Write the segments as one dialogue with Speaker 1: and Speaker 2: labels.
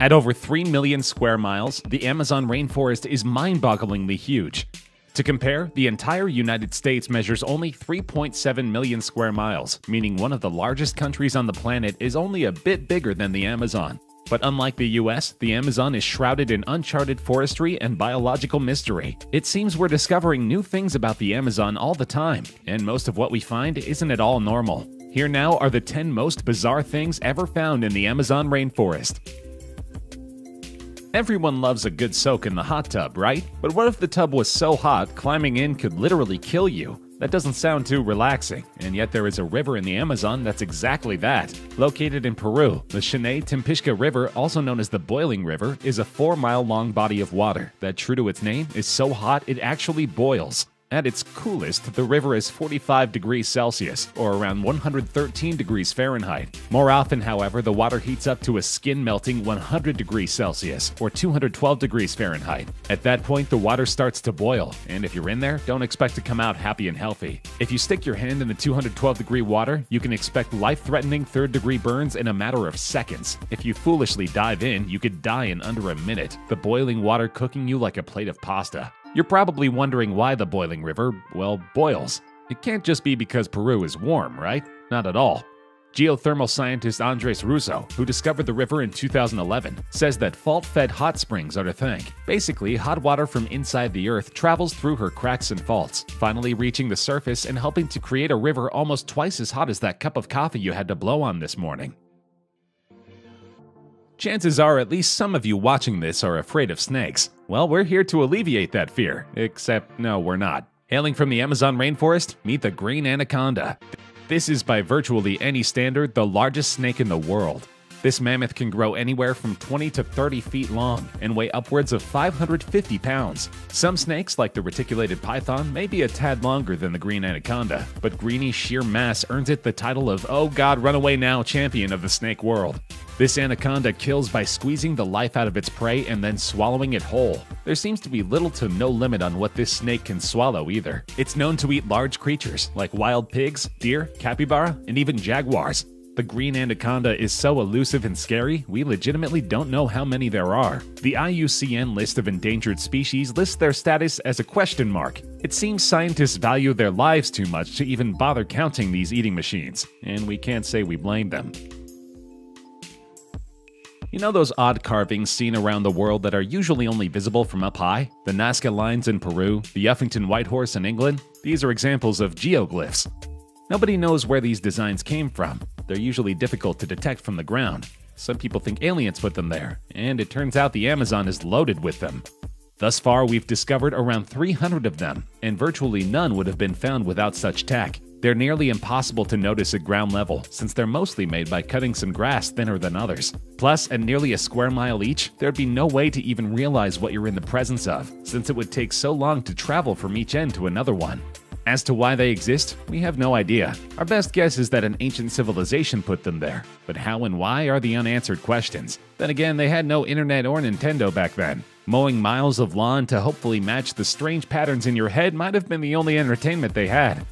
Speaker 1: At over 3 million square miles, the Amazon rainforest is mind bogglingly huge. To compare, the entire United States measures only 3.7 million square miles, meaning one of the largest countries on the planet is only a bit bigger than the Amazon. But unlike the US, the Amazon is shrouded in uncharted forestry and biological mystery. It seems we're discovering new things about the Amazon all the time, and most of what we find isn't at all normal. Here now are the 10 most bizarre things ever found in the Amazon rainforest. Everyone loves a good soak in the hot tub, right? But what if the tub was so hot, climbing in could literally kill you? That doesn't sound too relaxing, and yet there is a river in the Amazon that's exactly that. Located in Peru, the Shanay-Timpishka River, also known as the Boiling River, is a 4 mile long body of water that, true to its name, is so hot it actually boils. At its coolest, the river is 45 degrees Celsius, or around 113 degrees Fahrenheit. More often, however, the water heats up to a skin melting 100 degrees Celsius, or 212 degrees Fahrenheit. At that point, the water starts to boil, and if you're in there, don't expect to come out happy and healthy. If you stick your hand in the 212 degree water, you can expect life threatening third degree burns in a matter of seconds. If you foolishly dive in, you could die in under a minute, the boiling water cooking you like a plate of pasta. You're probably wondering why the boiling river, well, boils. It can't just be because Peru is warm, right? Not at all. Geothermal scientist Andres Ruzo, who discovered the river in 2011, says that fault fed hot springs are to thank. Basically, hot water from inside the earth travels through her cracks and faults, finally reaching the surface and helping to create a river almost twice as hot as that cup of coffee you had to blow on this morning. Chances are at least some of you watching this are afraid of snakes. Well, we're here to alleviate that fear. Except, no, we're not. Hailing from the Amazon rainforest, meet the green anaconda. This is, by virtually any standard, the largest snake in the world. This mammoth can grow anywhere from 20 to 30 feet long and weigh upwards of 550 pounds. Some snakes, like the reticulated python, may be a tad longer than the green anaconda, but Greeny's sheer mass earns it the title of Oh God Runaway Now champion of the snake world. This anaconda kills by squeezing the life out of its prey and then swallowing it whole. There seems to be little to no limit on what this snake can swallow either. It's known to eat large creatures like wild pigs, deer, capybara, and even jaguars. The green anaconda is so elusive and scary, we legitimately don't know how many there are. The IUCN list of endangered species lists their status as a question mark. It seems scientists value their lives too much to even bother counting these eating machines, and we can't say we blame them. You know those odd carvings seen around the world that are usually only visible from up high? The Nazca lines in Peru, the Uffington White Horse in England? These are examples of geoglyphs. Nobody knows where these designs came from, they're usually difficult to detect from the ground. Some people think aliens put them there, and it turns out the Amazon is loaded with them. Thus far, we've discovered around 300 of them, and virtually none would have been found without such tech. They're nearly impossible to notice at ground level, since they're mostly made by cutting some grass thinner than others. Plus, at nearly a square mile each, there'd be no way to even realize what you're in the presence of, since it would take so long to travel from each end to another one. As to why they exist, we have no idea. Our best guess is that an ancient civilization put them there, but how and why are the unanswered questions. Then again, they had no internet or Nintendo back then. Mowing miles of lawn to hopefully match the strange patterns in your head might have been the only entertainment they had.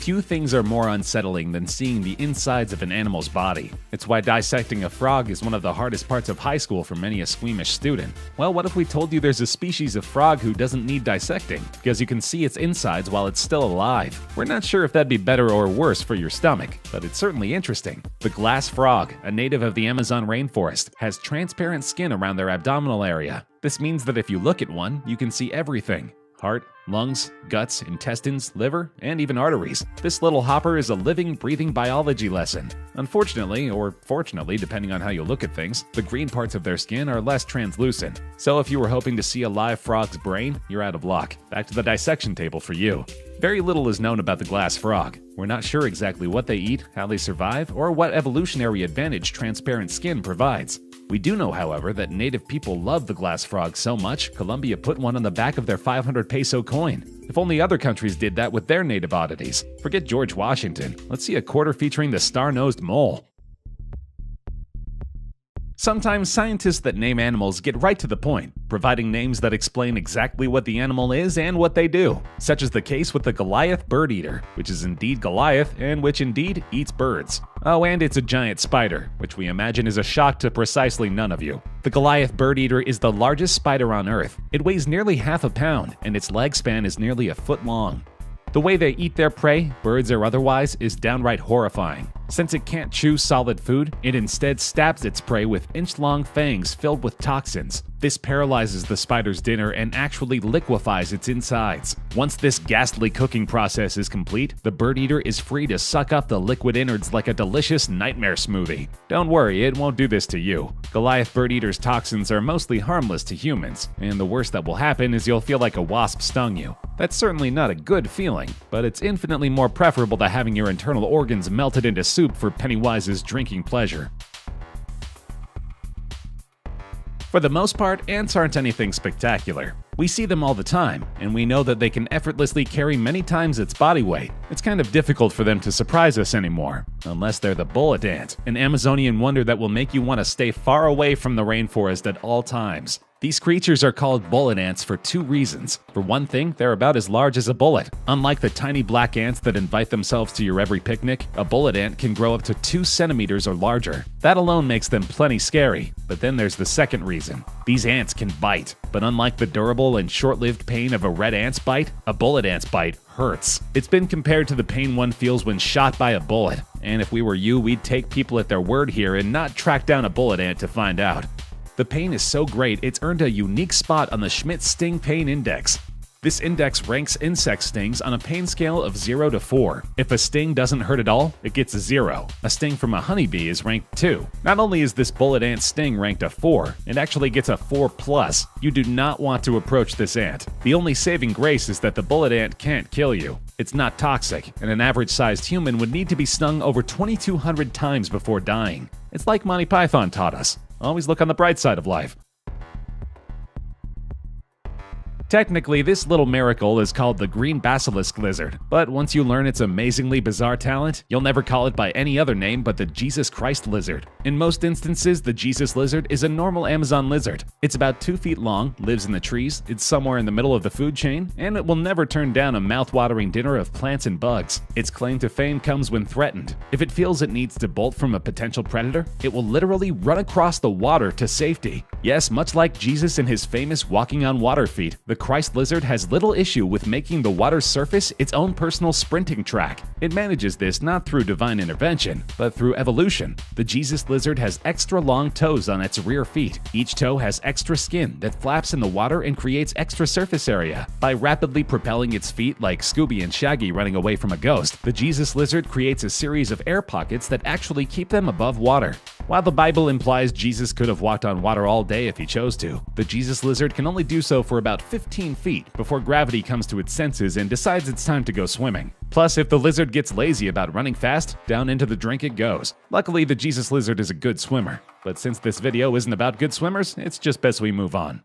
Speaker 1: Few things are more unsettling than seeing the insides of an animal's body. It's why dissecting a frog is one of the hardest parts of high school for many a squeamish student. Well, what if we told you there's a species of frog who doesn't need dissecting, because you can see its insides while it's still alive? We're not sure if that'd be better or worse for your stomach, but it's certainly interesting. The glass frog, a native of the Amazon rainforest, has transparent skin around their abdominal area. This means that if you look at one, you can see everything heart, lungs, guts, intestines, liver, and even arteries. This little hopper is a living, breathing biology lesson. Unfortunately, or fortunately, depending on how you look at things, the green parts of their skin are less translucent. So if you were hoping to see a live frog's brain, you're out of luck. Back to the dissection table for you. Very little is known about the glass frog. We're not sure exactly what they eat, how they survive, or what evolutionary advantage transparent skin provides. We do know, however, that native people love the glass frog so much, Colombia put one on the back of their 500 peso coin. If only other countries did that with their native oddities. Forget George Washington. Let's see a quarter featuring the star nosed mole. Sometimes scientists that name animals get right to the point, providing names that explain exactly what the animal is and what they do, such as the case with the Goliath bird eater, which is indeed Goliath and which indeed eats birds. Oh, and it's a giant spider, which we imagine is a shock to precisely none of you. The Goliath bird eater is the largest spider on Earth. It weighs nearly half a pound, and its leg span is nearly a foot long. The way they eat their prey, birds or otherwise, is downright horrifying. Since it can't chew solid food, it instead stabs its prey with inch long fangs filled with toxins. This paralyzes the spider's dinner and actually liquefies its insides. Once this ghastly cooking process is complete, the bird eater is free to suck up the liquid innards like a delicious nightmare smoothie. Don't worry, it won't do this to you. Goliath bird eater's toxins are mostly harmless to humans, and the worst that will happen is you'll feel like a wasp stung you. That's certainly not a good feeling, but it's infinitely more preferable to having your internal organs melted into soup for Pennywise's drinking pleasure. For the most part, ants aren't anything spectacular. We see them all the time, and we know that they can effortlessly carry many times its body weight. It's kind of difficult for them to surprise us anymore, unless they're the bullet ant, an Amazonian wonder that will make you want to stay far away from the rainforest at all times. These creatures are called bullet ants for two reasons. For one thing, they're about as large as a bullet. Unlike the tiny black ants that invite themselves to your every picnic, a bullet ant can grow up to 2 centimeters or larger. That alone makes them plenty scary. But then there's the second reason. These ants can bite, but unlike the durable and short-lived pain of a red ant's bite, a bullet ant's bite hurts. It's been compared to the pain one feels when shot by a bullet. And if we were you, we'd take people at their word here and not track down a bullet ant to find out. The pain is so great, it's earned a unique spot on the Schmidt Sting Pain Index. This index ranks insect stings on a pain scale of 0 to 4. If a sting doesn't hurt at all, it gets a 0. A sting from a honeybee is ranked 2. Not only is this bullet ant sting ranked a 4, it actually gets a 4 plus. You do not want to approach this ant. The only saving grace is that the bullet ant can't kill you. It's not toxic, and an average sized human would need to be stung over 2,200 times before dying. It's like Monty Python taught us always look on the bright side of life. Technically, this little miracle is called the green basilisk lizard, but once you learn its amazingly bizarre talent, you'll never call it by any other name but the Jesus Christ lizard. In most instances, the Jesus lizard is a normal Amazon lizard. It's about 2 feet long, lives in the trees, it's somewhere in the middle of the food chain, and it will never turn down a mouth-watering dinner of plants and bugs. Its claim to fame comes when threatened. If it feels it needs to bolt from a potential predator, it will literally run across the water to safety. Yes, much like Jesus and his famous walking on water feat, the Christ lizard has little issue with making the water's surface its own personal sprinting track. It manages this not through divine intervention, but through evolution. The Jesus lizard has extra long toes on its rear feet. Each toe has extra skin that flaps in the water and creates extra surface area. By rapidly propelling its feet like Scooby and Shaggy running away from a ghost, the Jesus lizard creates a series of air pockets that actually keep them above water. While the Bible implies Jesus could have walked on water all day if he chose to, the Jesus lizard can only do so for about 15 feet before gravity comes to its senses and decides it's time to go swimming. Plus, if the lizard gets lazy about running fast, down into the drink it goes. Luckily, the Jesus lizard is a good swimmer, but since this video isn't about good swimmers, it's just best we move on.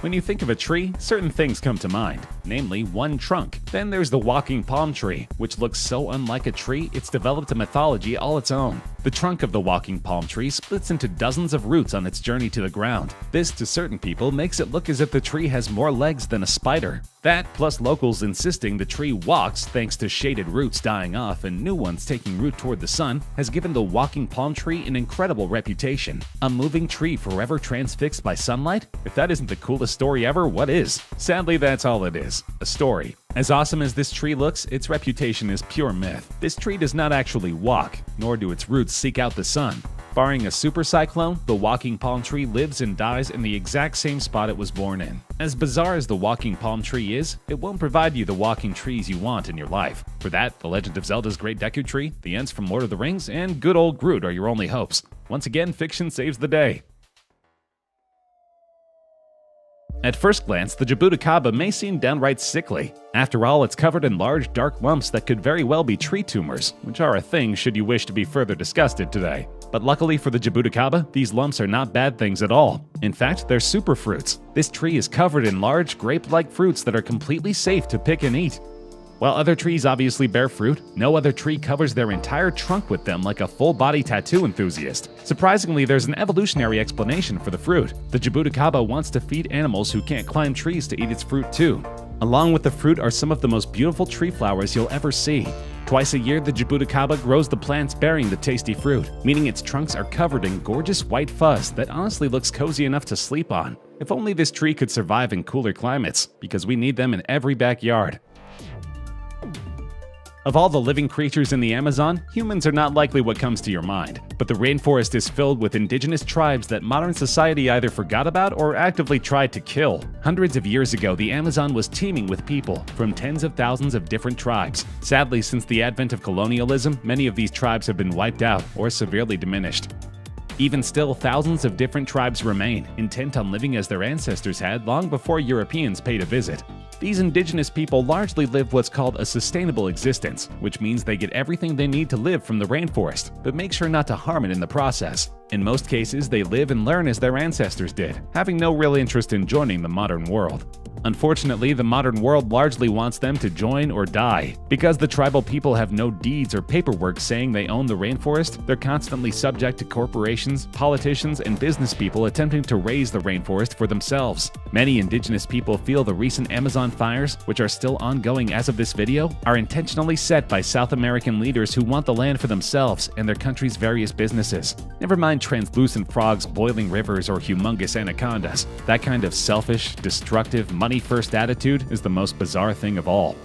Speaker 1: When you think of a tree, certain things come to mind, namely one trunk. Then there's the walking palm tree, which looks so unlike a tree it's developed a mythology all its own. The trunk of the walking palm tree splits into dozens of roots on its journey to the ground. This, to certain people, makes it look as if the tree has more legs than a spider. That, plus locals insisting the tree walks thanks to shaded roots dying off and new ones taking root toward the sun, has given the walking palm tree an incredible reputation. A moving tree forever transfixed by sunlight? If that isn't the coolest story ever, what is? Sadly, that's all it is a story. As awesome as this tree looks, its reputation is pure myth. This tree does not actually walk, nor do its roots seek out the sun. Barring a super cyclone, the walking palm tree lives and dies in the exact same spot it was born in. As bizarre as the walking palm tree is, it won't provide you the walking trees you want in your life. For that, The Legend of Zelda's Great Deku Tree, the Ents from Lord of the Rings, and good old Groot are your only hopes. Once again, fiction saves the day. At first glance, the Jabuticaba may seem downright sickly. After all, it's covered in large, dark lumps that could very well be tree tumors, which are a thing should you wish to be further disgusted today. But luckily for the Jabuticaba, these lumps are not bad things at all. In fact, they're superfruits. This tree is covered in large, grape-like fruits that are completely safe to pick and eat. While other trees obviously bear fruit, no other tree covers their entire trunk with them like a full body tattoo enthusiast. Surprisingly, there's an evolutionary explanation for the fruit. The jabuticaba wants to feed animals who can't climb trees to eat its fruit too. Along with the fruit are some of the most beautiful tree flowers you'll ever see. Twice a year, the jabuticaba grows the plants bearing the tasty fruit, meaning its trunks are covered in gorgeous white fuzz that honestly looks cozy enough to sleep on. If only this tree could survive in cooler climates, because we need them in every backyard. Of all the living creatures in the Amazon, humans are not likely what comes to your mind. But the rainforest is filled with indigenous tribes that modern society either forgot about or actively tried to kill. Hundreds of years ago, the Amazon was teeming with people from tens of thousands of different tribes. Sadly, since the advent of colonialism, many of these tribes have been wiped out or severely diminished. Even still, thousands of different tribes remain, intent on living as their ancestors had long before Europeans paid a visit. These indigenous people largely live what's called a sustainable existence, which means they get everything they need to live from the rainforest, but make sure not to harm it in the process. In most cases, they live and learn as their ancestors did, having no real interest in joining the modern world. Unfortunately, the modern world largely wants them to join or die. Because the tribal people have no deeds or paperwork saying they own the rainforest, they're constantly subject to corporations, politicians, and business people attempting to raze the rainforest for themselves. Many indigenous people feel the recent Amazon fires, which are still ongoing as of this video, are intentionally set by South American leaders who want the land for themselves and their country's various businesses. Never mind translucent frogs, boiling rivers, or humongous anacondas. That kind of selfish, destructive, money first attitude is the most bizarre thing of all.